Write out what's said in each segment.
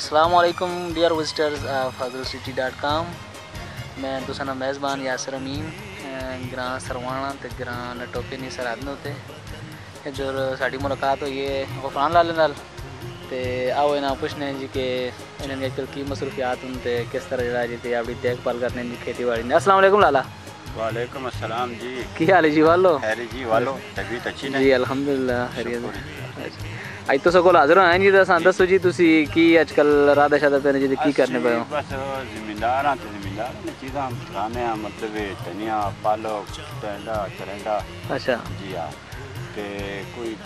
असलकम dear visitors Fazal city dot com मैं तुसाना मेज़बान यासर अमीन ग्रां सरवाना तो ग्रां नटोके नी सरहद उत्ते जो साड़ी मुलाकात हुई है गफरान लाल नाल। ते आओ इन्हें पुछने जी के इन्हें अजकल की मसरूफियात हूँ तो किस तरह जरा जी ते अपनी देखभाल करने जी खेती बाड़ी ने। असलम लाला। वालेकुम अस्सलाम जी। की हाल है जी वालो? जी वालो तबीयत अच्छी जी अलहमदिल्ला खैरियत। ਅੱਜ ਤੁਸੀਂ ਕੋਲ ਹਾਜ਼ਰ ਹੋਇਆ ਜੀ ਦੱਸਾਂ ਦੱਸੋ ਜੀ ਤੁਸੀਂ ਕੀ ਅੱਜ ਕੱਲ ਰਾਧਾ ਸ਼ਾਦਾ ਪੈਣ ਜੀ ਕੀ ਕਰਨੇ ਪਏ ਹੋ ਬਸ ਜ਼ਿਮੀਂਦਾਰਾਂ ਤੇ ਜ਼ਿਮੀਂਦਾਰ ਨੇ ਚੀਜ਼ਾਂ ਖਾਣੇ ਆ ਮਤਲਬ ਧਨੀਆ ਪਾਲਕ ਟੈਂਡਾ ਕਰੰਡਾ ਅੱਛਾ ਜੀ ਆ ਤੇ ਕੋਈ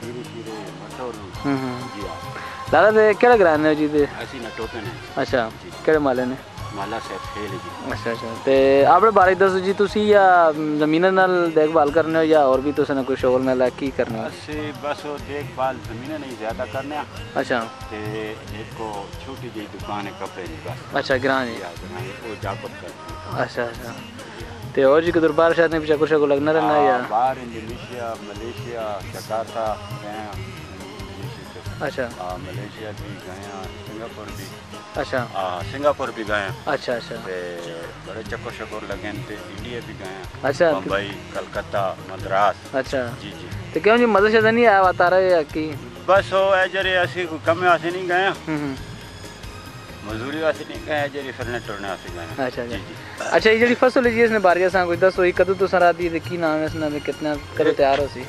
ਖੀਰੇ ਖੀਰੇ ਮਟਰ ਹੂੰ ਹੂੰ ਜੀ ਆ ਦਾਦਾ ਤੇ ਕਿਹੜਾ ਗ੍ਰਾਮ ਨੇ ਜੀ ਤੇ ਅਸੀਂ ਨਟੋਤੇ ਨੇ ਅੱਛਾ ਕਿਹੜੇ ਮਾਲੇ ਨੇ ਮਾਲਾ ਸਾਹਿਬ ਫੇਲ ਜੀ ਅੱਛਾ ਅੱਛਾ ਤੇ ਆਪਣੇ ਬਾਰੇ ਦੱਸੋ ਜੀ ਤੁਸੀਂ ਜਾਂ ਜ਼ਮੀਨਾਂ ਨਾਲ ਦੇਖਭਾਲ ਕਰਨੇ ਹੋ ਜਾਂ ਹੋਰ ਵੀ ਤੁਸੀਂ ਨਾ ਕੁਝ ਹੋਰ ਨਾਲ ਕੀ ਕਰਨੇ ਹੋ ਅਸੀਂ ਬਸ ਉਹ ਦੇਖਭਾਲ ਜ਼ਮੀਨਾਂ ਨਹੀਂ ਜ਼ਿਆਦਾ ਕਰਨੇ ਆ ਅੱਛਾ ਤੇ ਇੱਕ ਛੋਟੀ ਜਿਹੀ ਦੁਕਾਨ ਹੈ ਕੱਪੜੇ ਦੀ ਬਸ ਅੱਛਾ ਗਰਾਂ ਜੀ ਉਹ ਜਾਪਤ ਕਰਦੇ ਅੱਛਾ ਅੱਛਾ ਤੇ ਹੋਰ ਜੀ ਕਿਦਰ ਬਾਹਰ ਸ਼ਾਇਦ ਨਹੀਂ ਪਿਛਾ ਕੁਛ ਕੋ ਲੱਗਣਾ ਰਹਿਣਾ ਜਾਂ ਬਾਹਰ ਇੰਡੋਨੇਸ਼ੀਆ ਮਲੇਸ਼ੀਆ ਜਕਾਰਤਾ अच्छा। हाँ मलेशिया भी गए सिंगापुर भी। अच्छा। हाँ सिंगापुर भी गए अच्छा अच्छा। ते बड़े चक्कर शक्कर लगे ते इंडिया भी गए अच्छा मुंबई कलकत्ता मद्रास। अच्छा। जी जी। तो क्यों जी मज़ा शजा तो नहीं आया बता रहे कि? बस हो है जरे ऐसी कम ऐसे नहीं गए हम्म, हम्म। मजदूरी वास्ते नहीं गए जरी फिरने टुरने वास्ते गए अच्छा, अच्छा। जी अच्छा ये जड़ी फ़सल जी इसने बारिया सा कोई दसो ई कदू तो सरा दी की नाम है इसने कितना कर तैयार हो सी?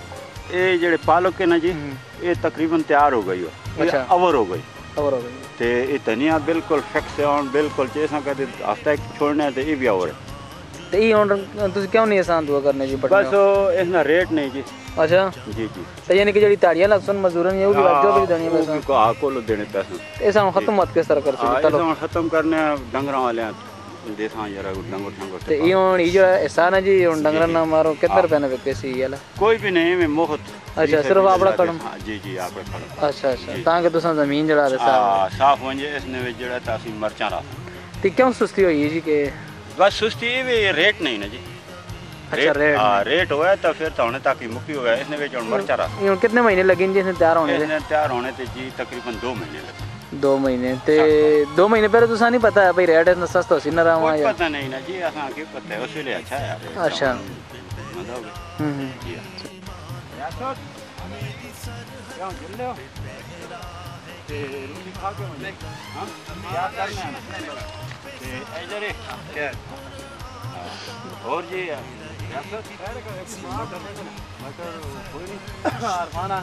ਕਿਤਨਾ ਕਦੋਂ ਤਿਆਰ ਹੋ ਸੀ ये जड़े पालक है ना जी हम्म। ये तकरीबन तैयार हो गई हो ये अच्छा। अवर हो गई ਖਬਰ ਹੋ ਗਈ ਤੇ ਇਹ ਧਨੀਆ ਬਿਲਕੁਲ ਫਿਕਸ ਹੈ ਹੁਣ ਬਿਲਕੁਲ ਜੇ ਸਾਂ ਕਦੇ ਹਫਤਾ ਇੱਕ ਛੋੜਨਾ ਹੈ ਤੇ ਇਹ ਵੀ ਆਵਰ ਹੈ ਤੇ ਇਹ ਹੁਣ ਤੁਸੀਂ ਕਿਉਂ ਨਹੀਂ ਆਸਾਨ ਦੁਆ ਕਰਨੇ ਜੀ ਬਸ ਪਟਨਾ ਉਹ ਇਸ ਦਾ ਰੇਟ ਨਹੀਂ ਜੀ ਅੱਛਾ ਜੀ ਜੀ ਤੇ ਯਾਨੀ ਕਿ ਜਿਹੜੀ ਤਾੜੀਆਂ ਲਗਸਨ ਮਜ਼ਦੂਰਾਂ ਨੇ ਉਹ ਵੀ ਵਾਜੋ ਵੀ ਦੇਣੀ ਉਹ ਵੀ ਕੋ ਆ ਕੋਲ ਦੇਣੇ ਪੈਸੇ ਇਹ ਸਾਨੂੰ ਖਤਮ ਮਤ ਕਿਸ ਤਰ੍ਹਾਂ ਕਰ ਆ ਸਕਦੇ દેસા યાર ડંગર ડંગર તે ઈ ઓન ઈ જો એસાના જી ઓન ડંગર ના મારો કેટલા રૂપિયા ને પેસી યાલા કોઈ ભી નહીં મે મોહત अच्छा सिर्फ़ आपड़ा कड़म जी जी आपड़ा कड़म अच्छा अच्छा ताकि तुसा ज़मीन जड़ा दे साफ़ साफ़ वंजे इसने वे जड़ा तासी मरचा रा ते क्यों सुस्ती होई जी के बस सुस्ती वे रेट नहीं ना जी अच्छा रेट हाँ रेट होया तो फिर तौने ताकि मुक्की होया इसने वे जण मरचा रा कितने महीने लगे जी इसने तैयार होने इसने तैयार होने ते जी तकरीबन 2 महीने लगे दो महीने ते दो महीने पहले तुसा नहीं पता है भाई रेड है सस्ता सी नरा वहाँ पता नहीं ना जी हाँ के पता है? उसी अच्छा यार। अच्छा। हम्म हम्म। हाँ, हाँ,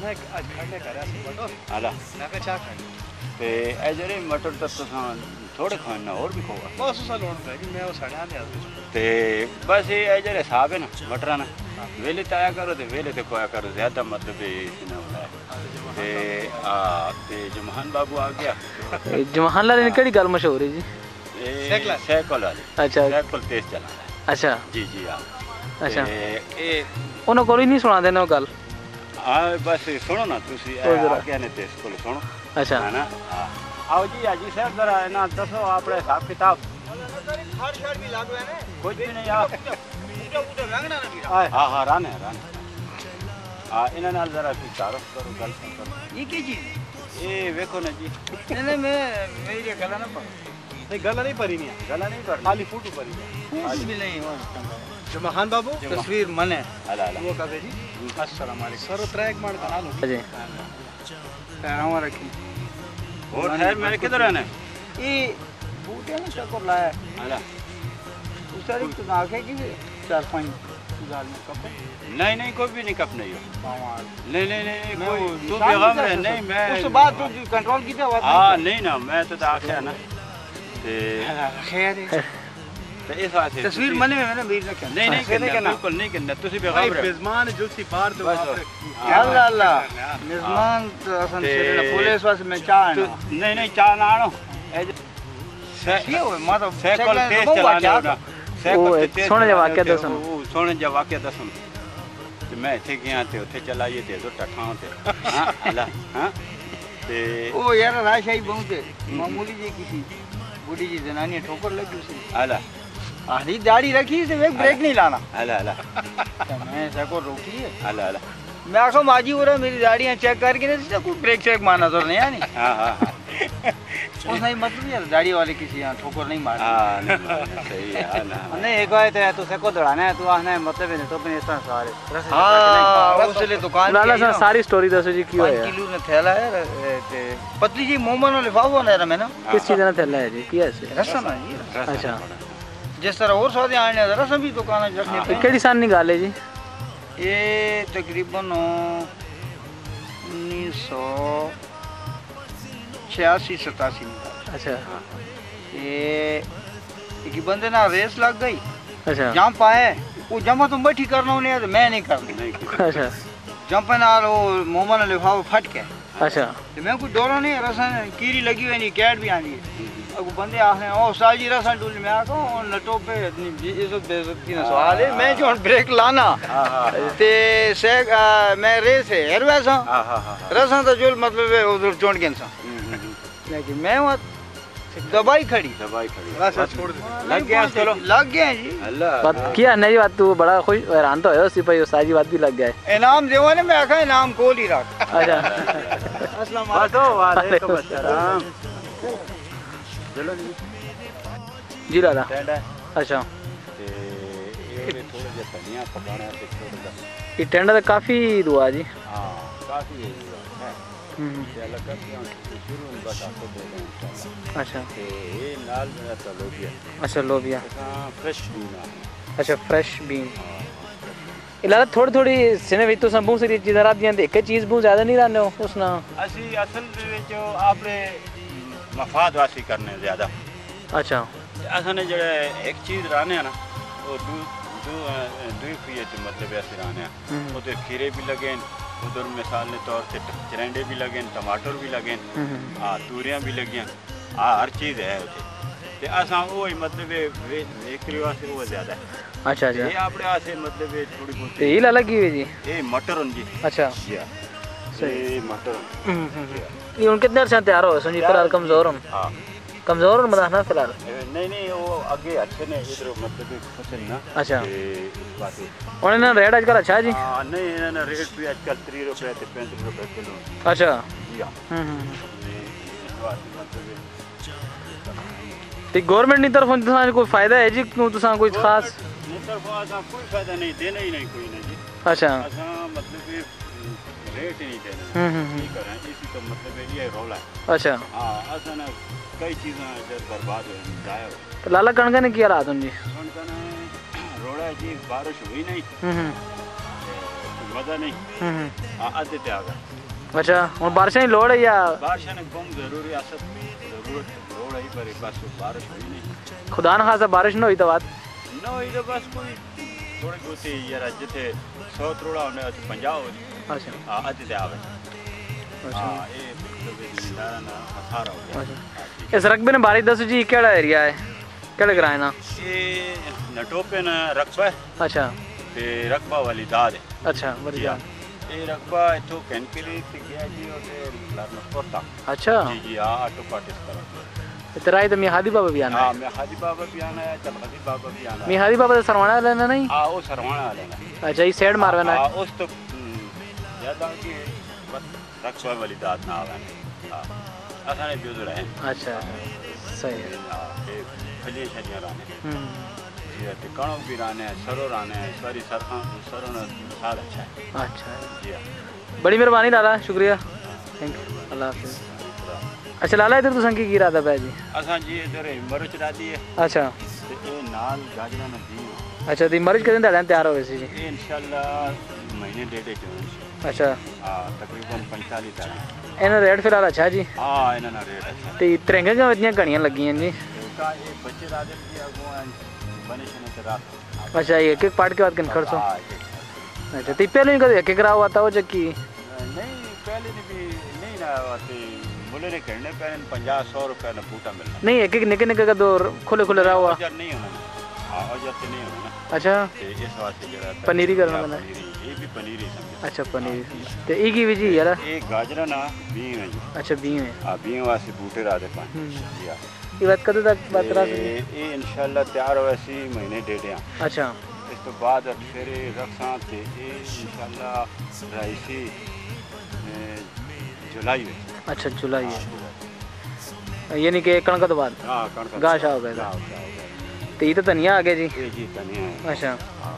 हाँ। ਤੇ ਇਹ ਜਿਹੜੇ ਮਟਰ ਤਾਂ ਤੁਸੀਂ ਥੋੜੇ ਖਾਣਾ ਹੋਰ ਵੀ ਖੋਆ। ਬਸ ਉਸਾ ਲੋੜ ਪੈ ਗਈ ਮੈਂ ਉਹ ਸੜਿਆ ਲਿਆ ਤੇ ਬਸ ਇਹ ਜਿਹੜੇ ਹਿਸਾਬ ਹੈ ਨਾ ਮਟਰਾਂ ਨਾਲ। ਵੇਲੇ ਤਾਇਆ ਕਰੋ ਤੇ ਵੇਲੇ ਤੇ ਕੋਇਆ ਕਰੋ ਜ਼ਿਆਦਾ ਮਤਲਬ ਇਹ ਨਾ ਹੁੰਦਾ ਤੇ ਆ ਤੇ ਜਮਹਾਨ ਬਾਬੂ ਆ ਗਿਆ। ਜਮਹਾਨ ਲਾਲ ਨੇ ਕਿਹੜੀ ਗੱਲ ਮਸ਼ਹੂਰ ਹੈ ਜੀ? ਸਾਈਕਲ ਸਾਈਕਲ ਵਾਲੀ। ਅੱਛਾ। ਸਾਈਕਲ ਤੇਜ਼ ਚਲਾਉਂਦਾ ਅੱਛਾ। ਜੀ ਜੀ ਆ ਅੱਛਾ। ਇਹ ਉਹਨਾਂ ਕੋਲ ਹੀ ਨਹੀਂ ਸੁਣਾਉਂਦੇ ਨਾ ਉਹ ਗੱਲ। ਆ ਬਸ ਸੁਣੋ ਨਾ ਤੁਸੀਂ। ਆ ਕੇ ਤੇ ਸੁਣੋ। અચ્છા હા ના આવજી હાજી સાહેબ જરા એના દસો આપણે હિસાબ કિતાબ કોઈ બી નહીં હા હા હા રાને રાને હા એના નાલ જરા તું તારફ કરો ગલ્ફન કરો એ કે જી એ વેખો ને જી ને મેં મેરે ગલા ના પડે नहीं गला नहीं परी नहीं गला नहीं पर। खाली फ़ोटो परी कुछ भी नहीं हो जमहान बाबू तस्वीर मने। अला अला। वो कहे जी? अस्सलाम वालेकुम। सर ट्रैक मार कनाल हो जी पैरावा रखी। और खैर मेरे किधर आने ई बूटे में चक्कर लाया अला। उसरी तो नाके की चार पाँच हज़ार में कप नहीं नहीं कोई भी नहीं कप नहीं हो। नहीं नहीं नहीं कोई तू बेगम है नहीं मैं उस बात तू कंट्रोल की थी बात हाँ नहीं ना मैं तो, तो आके ना। ਖੈਰ ਹੈ ਤੇ ਇਸ ਵਾਸਤੇ ਤਸਵੀਰ ਮਨ ਵਿੱਚ ਨਾ ਮੀਰ ਨਾ ਕਹਿੰਦਾ ਨਹੀਂ ਨਹੀਂ ਕਹਿੰਦਾ ਬਿਲਕੁਲ ਨਹੀਂ ਕਹਿੰਦਾ ਤੁਸੀਂ ਬੇਗਾਬ ਰਹੇ ਮੇਜ਼ਬਾਨ ਜੁਲਸੀ ਬਾਹਰ ਤੋਂ ਅੱਲਾ ਅੱਲਾ ਮੇਜ਼ਬਾਨ ਤਾਂ ਅਸਾਂ ਸਿਰੇ ਪੁਲਿਸ ਵਾਸਤੇ ਮੈਂ ਚਾਹ ਨਹੀਂ ਨਹੀਂ ਚਾਹ ਨਾ ਆਣੋ ਸਾਈਕਲ ਤੇਜ਼ ਚਲਾਣਾ ਸੋਹਣੇ ਜਿਹਾ ਵਾਕਿਆ ਦੱਸਣ ਸੋਹਣੇ ਜਿਹਾ ਵਾਕਿਆ ਦੱਸਣ ਤੇ ਮੈਂ ਇੱਥੇ ਗਿਆ ਤੇ ਉੱਥੇ ਚਲਾਈਏ ਤੇ ਦੋ ਟੱਠਾਂ ਤੇ ਹਾਂ ਅੱਲਾ ਹਾਂ ਤੇ ਉਹ ਯਾਰ ਰਾਸ਼ਾਈ ਬਹੁਤ ਮਾਮੂਲੀ ਜੀ ਕਿਸੇ बुढ़ी जी जनानी ठोकर लग गई आला आधी दाढ़ी रखी से वेक ब्रेक नहीं लाना आला आला मैं सको रोकी है आला आला मैं आखो माजी हो रहा मेरी दाढ़ियाँ चेक करके ना कोई ब्रेक चेक माना तो नहीं यानी हाँ हाँ ਹਾਂ उसने मतलब यार दाढ़ी वाले किसी यहाँ ठोकर नहीं मार हाँ सही है ना। नहीं एक बार तो तू सको दौड़ाना है तू आना मतलब है तो अपने इस तरह सारे हाँ, उसले दुकान लाला सा सारी स्टोरी दसो जी क्यों पाँच है? किलो ने थैला है पतली जी मोमन वाले फाव होना मैंने किस चीज़ ना थैला है जी? किया से रसम है जी अच्छा। जिस तरह और स्वाद आने हैं भी दुकान है। केड़ी सन निकाले जी? ये तकरीबन उन्नीस सौ छियासी सतासी में अच्छा। ये एक बंदे ना रेस लग गई। अच्छा। जंप पाए वो जमा तुम बैठी करना उन्हें तो मैं नहीं करनी। अच्छा। जंप नाल वो मोमन लिफाफा फट के अच्छा। तो मैं कुछ दौड़ा नहीं रसन कीरी लगी हुई नहीं कैट भी आनी है। अब बंदे आखने ओ साल जी रसन टूल में आको और नटो पे इतनी इज़्ज़त बेइज्जती ना सवाल है मैं जो ब्रेक लाना। हाँ हाँ ते से आ, मैं रेस है हर वैसा। हाँ हाँ हाँ हाँ। रसन तो जो मतलब है उधर हम्म, हम्म, हम्म। लेकिन मैं वहाँ दबाई खड़ी। दबाई खड़ी। बस छोड़ दे। लग गया हाँ, चलो लग। गए जी। अल्लाह किया नई बात तो तू बड़ा खुश हैरान तो है उसी पर सारी बात भी लग गया है। इनाम देवा ने मैं आखा इनाम कोल ही रख। अच्छा। अस्सलाम वालेकुम अस्सलाम। चलो जी। जी दादा। अच्छा। ये टेंडा तो काफ़ी दुआ जी। हाँ काफ़ी है। ਹੈ ਹੈ हम्म, ਤੇ ਲੱਗਾ ਕਿ ਹੁਣ ਸ਼ੁਰੂ ਨੂੰ ਬਸ ਆਪੋ ਦੇ ਦੇਣਾ ਇਨਸ਼ਾਅੱਲਾ अच्छा ਤੇ ਇਹ ਨਾਲ ਮੇਰਾ ਤਲੋ ਵੀ ਹੈ अच्छा लोबिया ਤਾਂ ਫਰੈਸ਼ ਬੀਨਾ अच्छा फ्रेश बीन इलाला थोड़ी थोड़ी सिने ਵਿੱਚ ਤੁਸੀਂ ਬੂ ਸਰੀ ਚੀਜ਼ਾਂ ਰਾਦੀਆਂ ਤੇ ਇੱਕ ਚੀਜ਼ ਬੂ ਜ਼ਿਆਦਾ ਨਹੀਂ ਰਹਿੰਦੇ ਹੋ ਉਸ ਨਾਲ ਅਸੀਂ ਅਸਲ ਦੇ ਵਿੱਚ ਆਪਣੇ ਮਫਾਦ ਵਾਸੀ ਕਰਨੇ ਜ਼ਿਆਦਾ ਅੱਛਾ ਤੇ ਅਸਾਂ ਨੇ ਜਿਹੜਾ ਇੱਕ ਚੀਜ਼ ਰਾਣੇ ਆ ਨਾ ਉਹ ਦੂ ਦੂ ਦੂ ਫੀਏ ਤੇ ਮਤਲਬ ਅਸੀਂ ਰਾਣੇ ਆ हम्म, ਉਹਦੇ ਖੀਰੇ ਵੀ ਲਗੇ उधर मिसाल के तौर से चरेंडे भी लगे टमाटर भी लगे हाँ हम्म, हम्म। तूरिया भी लगिया हाँ। हर चीज़ है ते असा मतलब वो ही मतलब वो ज़्यादा है। अच्छा अच्छा। ये आपरे आसे मतलब ये थोड़ी बहुत ये ला लगी हुई जी? ये मटर होन जी अच्छा। या सही। मटर हम्म, हम्म हम्म ये उन कितने अरसे तैयार हो? सुन जी पर कमज़ोर हम हाँ। कमजोर और मदाना फिलहाल ਇਹ ਨਹੀਂ ਨਹੀਂ ਉਹ ਅੱਗੇ ਅੱਛੇ ਨੇ ਇਧਰ ਮਤਲਬ ਇਹ ਫਸਲ ਨਾ अच्छा ਤੇ ਇਸ ਪਾਸੇ और इन्हें रेट आजकल अच्छा है जी ਹਾਂ ਨਹੀਂ ਇਹਨਾਂ ਦਾ ਰੇਟ ਵੀ ਅੱਜਕੱਲ 30 ਰੁਪਏ ਤੇ 35 ਰੁਪਏ ਕਿਲੋ अच्छा ਜੀ ਹਾਂ हम्म, हम्म, ਤੇ ਇਸ ਵਾਸਤੇ ਮਤਲਬ ਇਹ- ਤੇ ਗਵਰਨਮੈਂਟ ਦੀ ਤਰਫੋਂ ਤੁਹਾਨੂੰ ਕੋਈ ਫਾਇਦਾ ਹੈ ਜੀ ਕਿਉਂ ਤੁਸੀਂ ਕੋਈ ਖਾਸ ਨਹੀਂ ਤਰਫੋਂ ਅਸਾਂ ਕੋਈ ਫਾਇਦਾ ਨਹੀਂ ਦੇਣਾ ਹੀ ਨਹੀਂ ਕੋਈ ਨਹੀਂ ਜੀ ਅੱਛਾ असां मतलब ये रेट नहीं दे इसी तो मतलब ये रोला है अच्छा। हाँ असल कई चीज़ें जब बर्बाद हो तो लाला कणका ने किया रहा तुम जी रोड़ा जी बारिश हुई नहीं मज़ा नहीं आधे पे आ अच्छा और बारिश की लोड़ है या? बारिश ने कम ज़रूरी आसत ज़रूरत ही है पर बस बारिश हुई नहीं खुदा ना खासा बारिश न हुई तो बात। न हुई तो बस कोई थोड़ी बहुत ही यार जिथे 100 करोड़ होने 50 हो अच्छा। अतिथि आवे। अच्छा। ये अच्छा। इस रकबे ने बारी दसो जी केड़ा एरिया है? केड़ा ग्रां ना ये नटोपे ना रकबा है। अच्छा। ते रकबा वाली दाद है। अच्छा वाली दाद। हाँ। ये रकबा तो कैनकली से गया जी और लारना पोता अच्छा। जी जी हाँ ऑटो पार्टिस करो इतराई तो मैं हादी बाबा भी आना हाँ, हाँ मैं हादी बाबा भी आना है चल हादी बाबा भी आना मैं हादी बाबा सरवाना लेना नहीं? हाँ वो सरवाना लेना अच्छा ये सेड मारवाना है हाँ, उस तो हाँ। अच्छा सही है। हाँ, फली हम्म। भी सरो सारी सरखा सरो साल अच्छा है। अच्छा। जी हाँ। बड़ी मेहरबानी लाला शुक्रिया। थैंक यू अल्लाह हाफिज। अच्छा लाला इधर तो तुसां की की रादा पै जी। असा जी इधर मरच रादी है। अच्छा। ते ए नाल गाजरा ना दी अच्छा दी मरच कदे दा तैयार होवे सी जी? इंशाल्लाह महीने डेढ़ के अच्छा। हाँ, तकरीबन पैंतालीस इन्हें रेट फ़िलहाल अच्छा जी? हाँ इन्हें रेट अच्छा तो तिरंगे क्यों इतनी घड़ियाँ लगी हैं जी। अच्छा एक एक पार्ट के बाद किन खर्चो हाँ, अच्छा तो पहले कभी एक एक हुआ था वो जबकि नहीं पहले भी नहीं ना बोले ने कहने पे पंजाब सौ रुपया ना बूटा मिलना। नहीं एक एक निके निके का दो खुले खुले रहा हुआ। नहीं होना। अच्छा? करना अच्छा एक ही यार? एक गाजरा ना है अच्छा है। बूटे ये बात तक बात ये इंशाल्लाह तैयार महीने डेढ़ अच्छा। इस तो बाद फिर ते ये इंशाल्लाह जुलाई में। अच्छा जुलाई है। यानी कि कणक तो बाद। हाँ कणक गाशा हो गया तो ये तो धनिया आ गया जी। जी धनिया अच्छा। हाँ,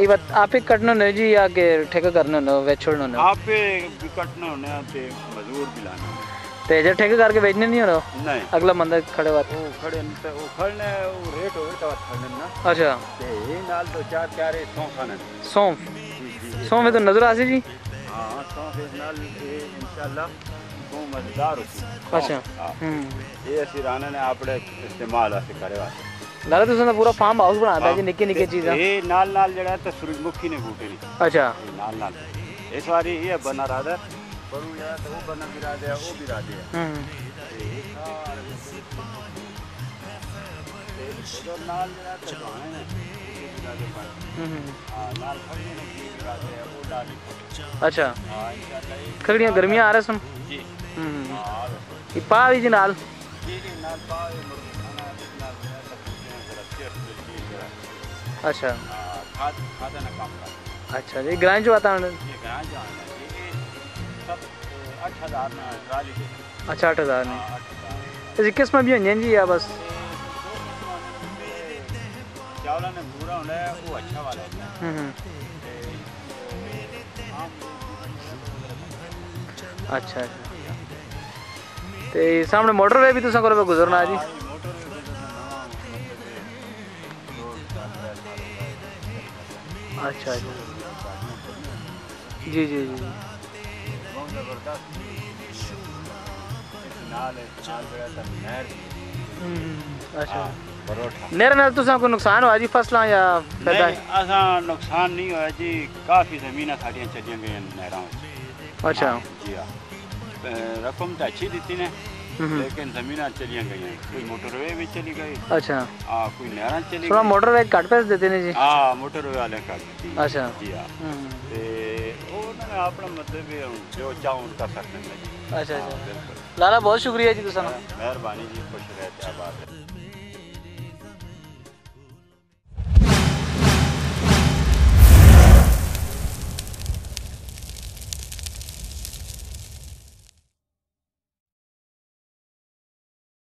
ये बात आप कटना ने जी या के ठेका करना ने बेचना ने आप भी कटना ने ते मजदूर भी लाना ते जे ठेका करके बेचने नहीं होना नहीं। अगला बंदा खड़े बात वो खड़े ते तो वो खड़ने वो रेट होवे तो खड़ने ना। अच्छा। ते ये नाल दो चार चार सौंफ खाने सौंफ? सौंफ तो नज़र आसी जी? हाँ सौंफ नाल इंशाल्लाह को मज़ेदार होती अच्छा। हाँ। हम्म। ये सिराने ने आपड़े इस्तेमाल आसे करे वास्ते ਹਾਂ ਸੌ ਦੇ ਨਾਲ ਇਹ ਇਨਸ਼ਾਅੱਲਾ ਬਹੁਤ ਮਜ਼ੇਦਾਰ ਹੋਸੀ ਅੱਛਾ ਹਾਂ ਹੂੰ ਇਹ ਅਸੀਂ ਰਾਣਾ ਨੇ ਆਪਣੇ ਇਸਤੇਮਾਲ ਵਾਸਤੇ ਕਰੇ ਵਾਸਤੇ ਲਾਲਾ ਤੁਸੀਂ ਤਾਂ ਪੂਰਾ ਫਾਰਮ ਹਾਊਸ ਬਣਾਤਾ ਜੀ ਨਿੱਕੀ ਨਿੱਕੀ ਚੀਜ਼ਾਂ ਇਹ ਨਾਲ ਨਾਲ ਜਿਹੜਾ ਤੇ ਸੂਰਜਮੁਖੀ ਨੇ ਬੂਟੇ ਨੇ ਅੱਛਾ ਇਹ ਨਾਲ ਨਾਲ ਇਸ ਵਾਰੀ ਇਹ ਬਣਾ ਰਾਦਾ ਬਰੂ ਜਿਹੜਾ ਤੇ ਉਹ ਬਣਾ ਵੀ ਰਾਦੇ ਆ ਉਹ ਵੀ ਰਾਦੇ ਆ ਹੂੰ ਤੇ ਇਹ ਸਾਰੇ ਤੇ ਇਹਦੇ ਨਾਲ ਜਿਹੜਾ ਤੇ ਗਾਣੇ ਨੇ ਇਹ ਵੀ ਰਾਦੇ ਪਾਏ ਹੂੰ, ਹੂੰ ਹਾਂ ਨਾਲ ਖੜੀਆਂ ਨੇ अच्छा खाद खादन काम करते अच्छा जी ग्रांच वातावरण ये ग्रांच वातावरण ये सब आठ हज़ार में ट्राली के अच्छा आठ हज़ार में इस किस्म भी होंगे जी या बस चावल ने भूरा होना है वो अच्छा वाला है अच्छा अच्छा ਤੇ ਸਾਹਮਣੇ ਮੋਟਰਵੇ ਵੀ ਤੁਸੀਂ ਕੋਲ ਗੁਜ਼ਰਨਾ ਜੀ अच्छा अच्छा। जी जी जी। हम्म, अच्छा। निरनल तुसा को नुकसान हुआ जी फसला या पैदा? असा नुकसान नहीं होया जी काफ़ी ज़मीन साडियाँ चलियाँ गई नहरा अच्छा। हाँ, जी हाँ। रकम तो अच्छी दी ने। लेकिन जमीन चलिया गई कोई मोटरवे भी चली गई अच्छा हाँ कोई नहर चली थोड़ा मोटरवे घट पैसे देते ने जी हाँ मोटरवे वाले घट अच्छा जी हाँ ते ਉਹਨਾਂ ਆਪਣਾ ਮਤਲਬ ਇਹ ਜੋ ਚਾਹੁੰ ਕਰ ਸਕਦੇ ਨੇ ਅੱਛਾ ਅੱਛਾ ਲਾਲਾ ਬਹੁਤ ਸ਼ੁਕਰੀਆ ਜੀ ਤੁਸਾਂ ਮਿਹਰਬਾਨੀ ਜੀ ਖੁਸ਼ ਰਹਿ ਤੇ ਆਬਾਦ